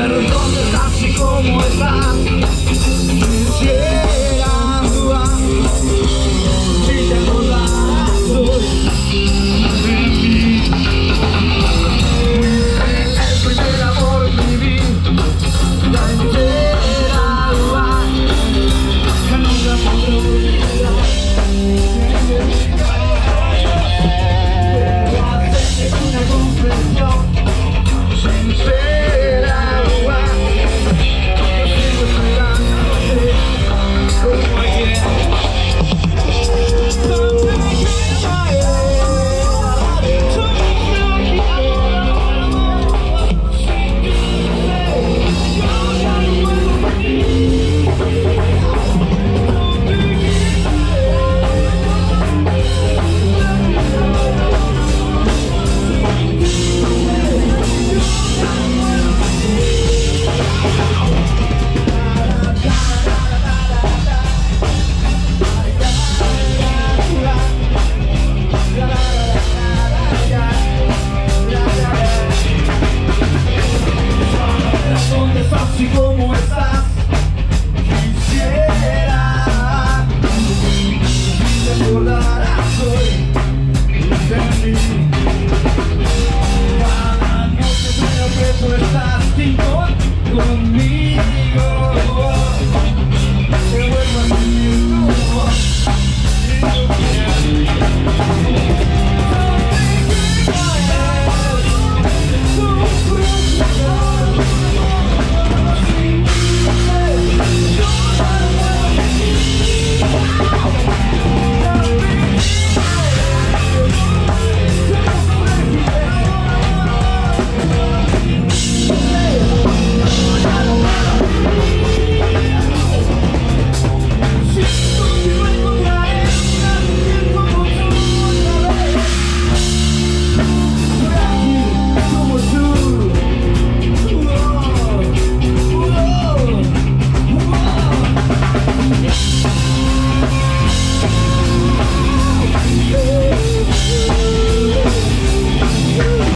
pero entonces así como está, quisiera jugar.